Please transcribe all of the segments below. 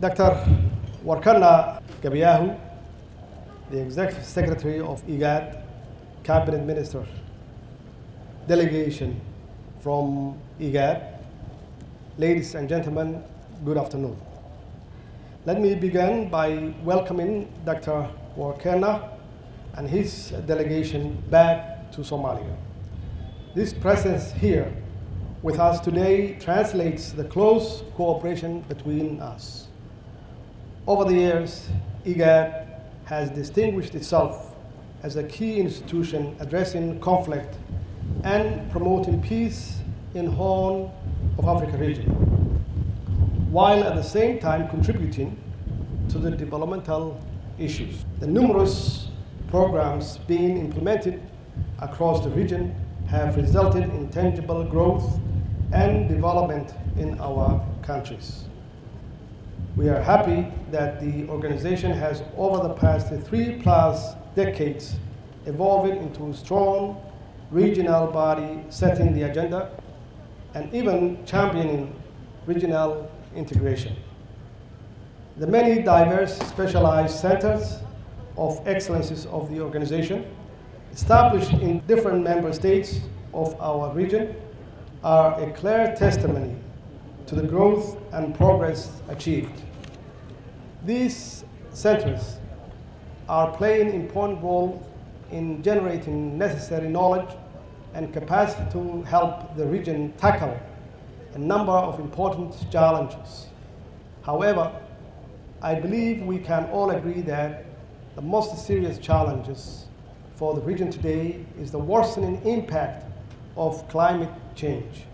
Dr. Workneh Gebeyehu, the Executive Secretary of IGAD, Cabinet Minister, delegation from IGAD, ladies and gentlemen, good afternoon. Let me begin by welcoming Dr. Workneh and his delegation back to Somalia. This presence here with us today translates the close cooperation between us. Over the years, IGAD has distinguished itself as a key institution addressing conflict and promoting peace in the Horn of Africa region, while at the same time contributing to the developmental issues. The numerous programs being implemented across the region have resulted in tangible growth and development in our countries. We are happy that the organization has, over the past three plus decades, evolved into a strong regional body setting the agenda and even championing regional integration. The many diverse specialized centers of excellences of the organization established in different member states of our region are a clear testimony to the growth and progress achieved. These centers are playing an important role in generating necessary knowledge and capacity to help the region tackle a number of important challenges. However, I believe we can all agree that the most serious challenges for the region today is the worsening impact of climate change.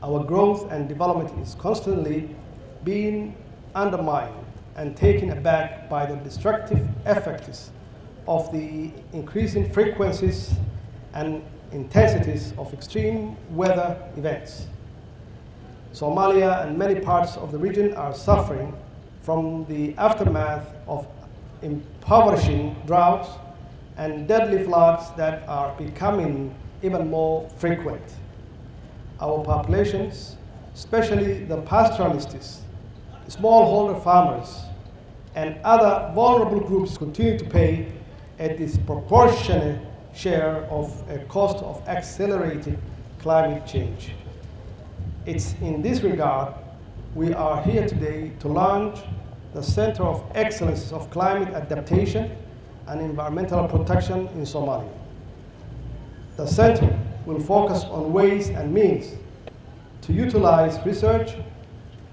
Our growth and development is constantly being undermined and taken aback by the destructive effects of the increasing frequencies and intensities of extreme weather events. Somalia and many parts of the region are suffering from the aftermath of impoverishing droughts and deadly floods that are becoming even more frequent. Our populations, especially the pastoralists, smallholder farmers, and other vulnerable groups continue to pay a disproportionate share of a cost of accelerated climate change. It's in this regard we are here today to launch the Center of Excellence of Climate Adaptation and Environmental Protection in Somalia. The center will focus on ways and means to utilize research,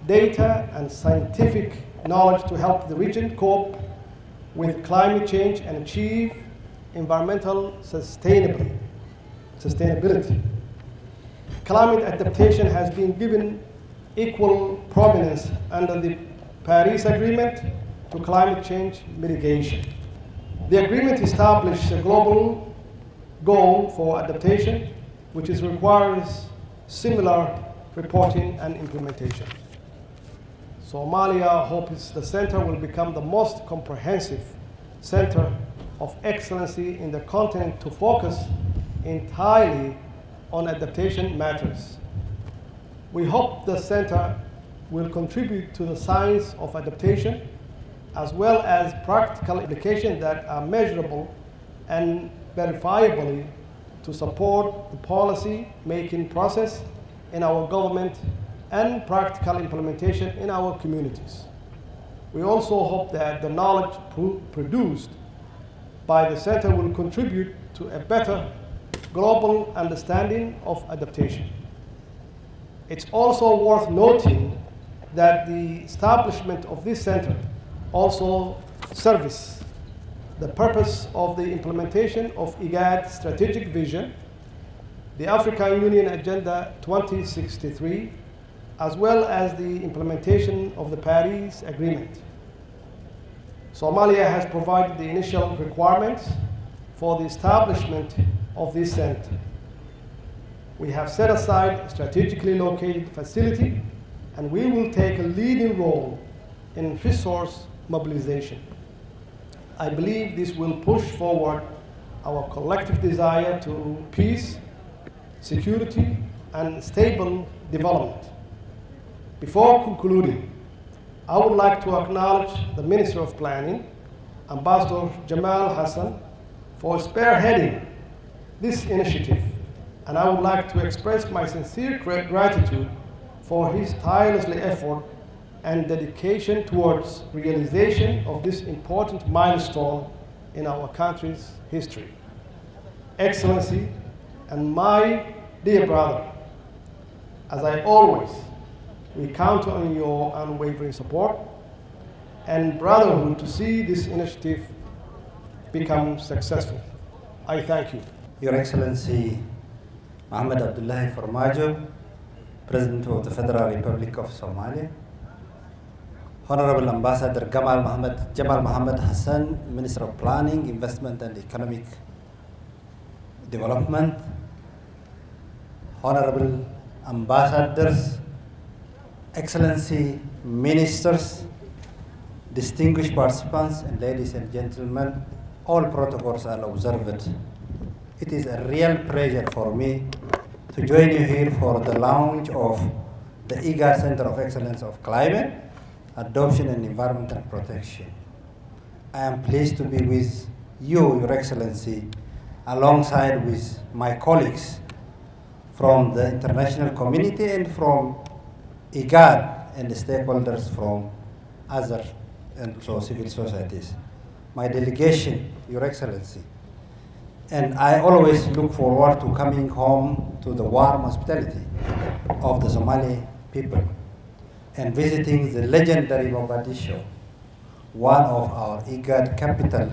data, and scientific knowledge to help the region cope with climate change and achieve environmental sustainability. sustainability. Climate adaptation has been given equal prominence under the Paris Agreement to climate change mitigation. The agreement established a global goal for adaptation, which is requires similar reporting and implementation. Somalia hopes the center will become the most comprehensive center of excellency in the continent to focus entirely on adaptation matters. We hope the center will contribute to the science of adaptation as well as practical applications that are measurable and verifiably to support the policy making process in our government and practical implementation in our communities. We also hope that the knowledge produced by the center will contribute to a better global understanding of adaptation. It's also worth noting that the establishment of this center also serves the purpose of the implementation of IGAD strategic vision, the African Union Agenda 2063, as well as the implementation of the Paris Agreement. Somalia has provided the initial requirements for the establishment of this center. We have set aside a strategically located facility and we will take a leading role in resource mobilization. I believe this will push forward our collective desire to peace, security, and stable development. Before concluding, I would like to acknowledge the Minister of Planning, Ambassador Jamal Hassan, for spearheading this initiative, and I would like to express my sincere gratitude for his tirelessly effort and dedication towards realization of this important milestone in our country's history. Excellency, and my dear brother, as I always, we count on your unwavering support and brotherhood to see this initiative become successful. I thank you. Your Excellency Mohamed Abdullahi Farmajo, President of the Federal Republic of Somalia, Honorable Ambassador Gamal Mohammed, Jamal Mohammed Hassan, Minister of Planning, Investment and Economic Development, Honorable Ambassadors, Excellency Ministers, distinguished participants, and ladies and gentlemen, all protocols are observed. It is a real pleasure for me to join you here for the launch of the IGAD Center of Excellence of Climate, Adoption and Environmental Protection. I am pleased to be with you, Your Excellency, alongside with my colleagues from the international community and from IGAD and the stakeholders from other and so civil societies. My delegation, Your Excellency, and I always look forward to coming home to the warm hospitality of the Somali people and visiting the legendary Mogadishu, one of our IGAD capital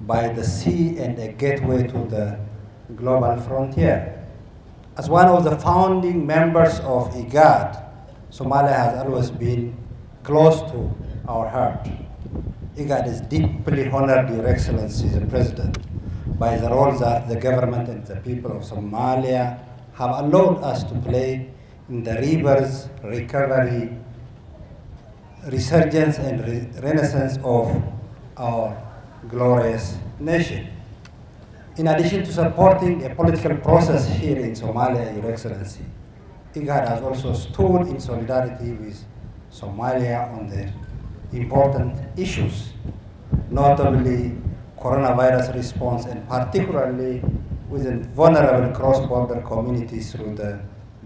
by the sea and a gateway to the global frontier. As one of the founding members of IGAD, Somalia has always been close to our heart. IGAD is deeply honored, Your Excellency, the President, by the role that the government and the people of Somalia have allowed us to play in the river's recovery, resurgence and re renaissance of our glorious nation. In addition to supporting a political process here in Somalia, Your Excellency, IGAD has also stood in solidarity with Somalia on the important issues, notably coronavirus response and particularly within vulnerable cross-border communities through the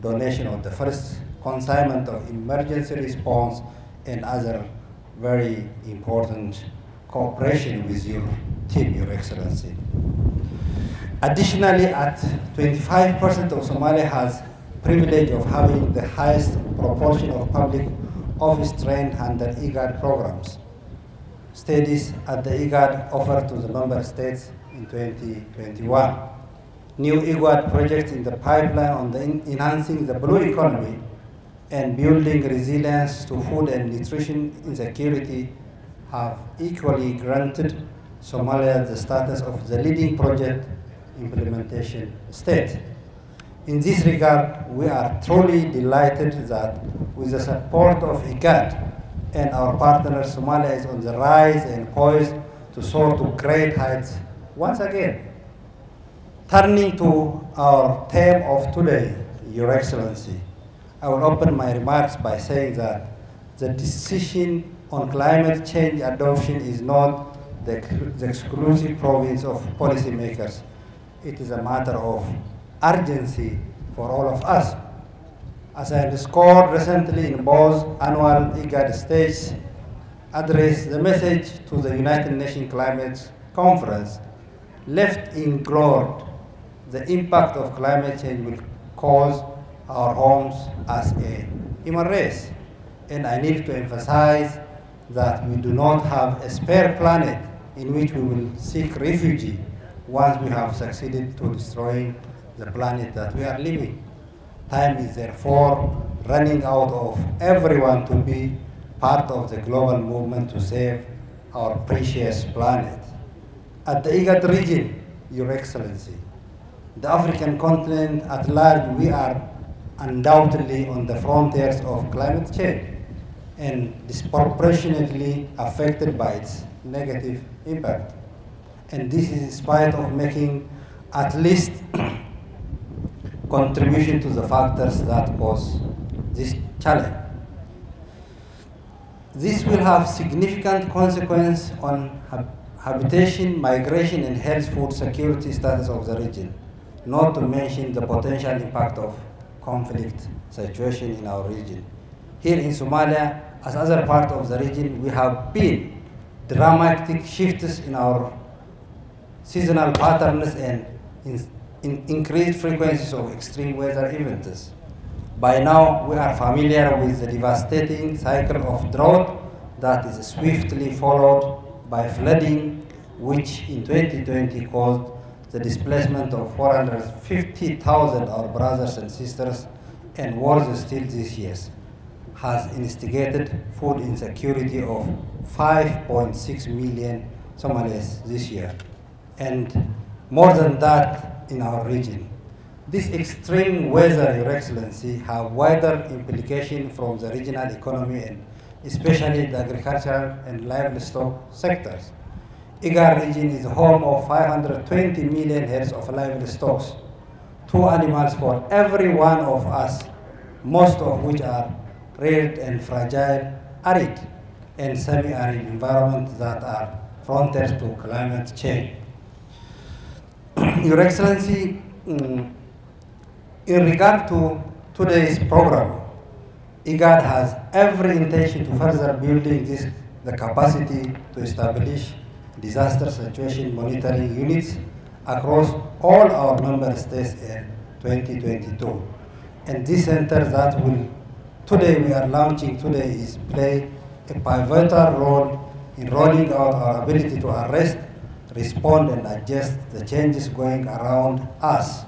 donation of the first consignment of emergency response and other very important cooperation with your team, Your Excellency. Additionally, at 25% of Somalia has privilege of having the highest proportion of public office trained under IGAD programs. Studies at the IGAD offered to the member states in 2021. New IGAD projects in the pipeline on the enhancing the blue economy and building resilience to food and nutrition insecurity have equally granted Somalia the status of the leading project implementation state. In this regard, we are truly delighted that with the support of IGAD and our partner Somalia is on the rise and poised to soar to great heights once again. Turning to our theme of today, Your Excellency, I will open my remarks by saying that the decision on climate change adoption is not the, the exclusive province of policymakers. It is a matter of urgency for all of us. As I underscored recently in both annual IGAD stage address, the message to the United Nations Climate Conference left ignored the impact of climate change will cause our homes as a human race. And I need to emphasize that we do not have a spare planet in which we will seek refuge once we have succeeded to destroying the planet that we are living. Time is therefore running out of everyone to be part of the global movement to save our precious planet. At the IGAD region, Your Excellency, the African continent at large, we are undoubtedly on the frontiers of climate change and disproportionately affected by its negative impact. And this is in spite of making at least contribution to the factors that cause this challenge. This will have significant consequence on hab- habitation, migration, and health food security status of the region, not to mention the potential impact of conflict situation in our region. Here in Somalia, as other parts of the region, we have been dramatic shifts in our seasonal patterns and in, in increased frequencies of extreme weather events. By now, we are familiar with the devastating cycle of drought that is swiftly followed by flooding, which in 2020 caused the displacement of 450,000 our brothers and sisters, and worse still this year, has instigated food insecurity of 5.6 million Somalis this year, and more than that in our region. This extreme weather, Your Excellency, have wider implication from the regional economy and especially the agricultural and livestock sectors. IGAD region is home of 520 million heads of livestock, two animals for every one of us, most of which are reared and fragile, arid and semi-arid environments that are frontiers to climate change. Your Excellency, mm, in regard to today's program, IGAD has every intention to further building this, the capacity to establish disaster situation monitoring units across all our member states in 2022. And this center that will, today we are launching today is play a pivotal role in rolling out our ability to arrest, respond and adjust the changes going around us.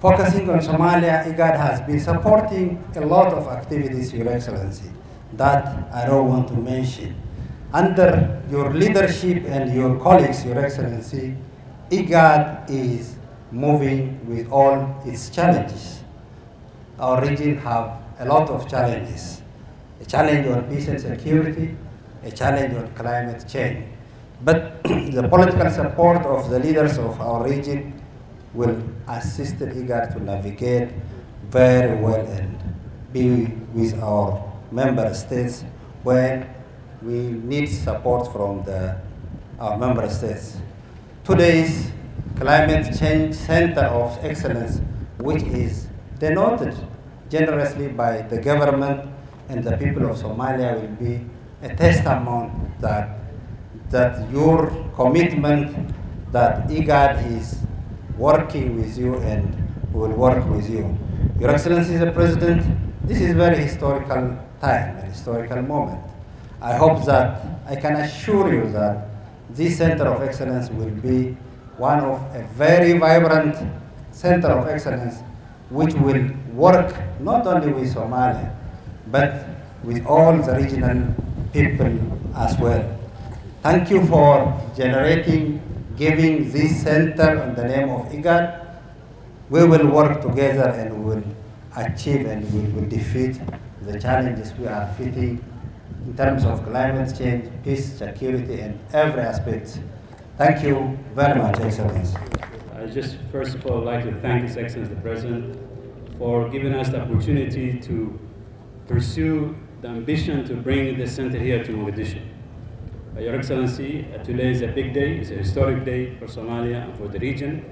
Focusing on Somalia, IGAD has been supporting a lot of activities, Your Excellency, that I don't want to mention. Under your leadership and your colleagues, Your Excellency, IGAD is moving with all its challenges. Our region have a lot of challenges. A challenge on peace and security, a challenge on climate change. But the political support of the leaders of our region will assist IGAD to navigate very well and be with our member states when we need support from the, our member states. Today's Climate Change Center of Excellence, which is denoted generously by the government and the people of Somalia will be a testament that, that your commitment that IGAD is working with you and will work with you. Your Excellency the President, this is very historical time, a historical moment. I hope that I can assure you that this Center of Excellence will be one of a very vibrant Center of Excellence which will work not only with Somalia, but with all the regional people as well. Thank you for generating, giving this center in the name of IGAD. We will work together and we will achieve and we will defeat the challenges we are facing in terms of climate change, peace, security, and every aspect. Thank you very much, Excellency. I just first of all like to thank His Excellency the President for giving us the opportunity to pursue the ambition to bring the center here to Mogadishu. Uh, Your Excellency, uh, today is a big day, it's a historic day for Somalia and for the region.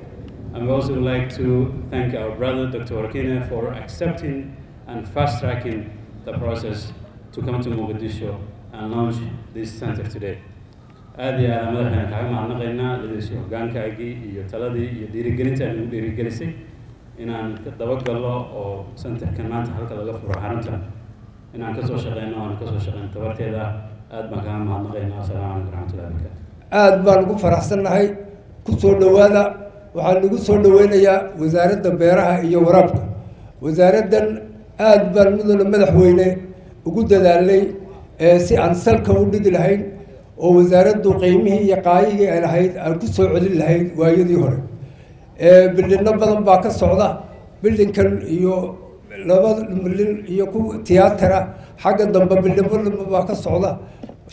And we also would like to thank our brother, Dr. Workneh, for accepting and fast-tracking the process to come to Mogadishu and launch this center today. aad iyo aad madaxeena kaaga mahadnaqaynaa leadership hoggaankaagii iyo taladii iyo dhiirigelinta nagu dhiirigelisay inaan dabagallo oo centerkan maanta halka laga furo xarunta inaan ka soo shaqeyno aan ka soo shaqeyno tabarteeda aad baan kaaga mahadnaqaynaa asalaamu calaykum raxmatullahi barakaatu aad baan ugu faraxsannahay ku soo dhowaada waxaan nagu soo dhoweynayaa wasaaradda beeraha iyo waraabka. Wasaaraddan aad baan mudana madaxweyne ugu dadaalnay ee si aan salka u dhigi lahayn oo wasaaraddu qiimihii iyo qaayigii ay lahayd aan ku soo celin lahayd waayadii hore. Bildhinno badan baa ka socda. Bildhinkan iyo laba bildhin iyo ku tiyaatara xagga dambe bildhinno badan baa ka socda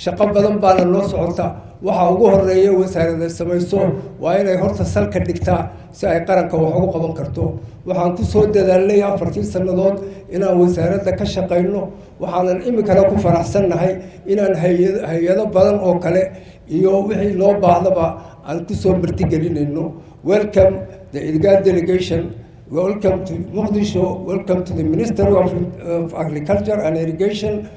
shaqo badan baana noo socota. Waxa ugu horreeya wasaarada samayso waa inay horta salka dhigtaa si ay qaranka wax ugu qaban karto. Waxaan ku soo dadaalnay afartii sannadood inaan wasaaradda ka shaqayno. Waxaanan iminkana ku faraxsannahay inaan hay- hay'ado badan oo kale iyo wixii loo baahdaba aan ku soo martigelinayno. Welcome the IGAD delegation. Welcome to Mogadishu welcome to the Ministry of, of Agriculture and Irrigation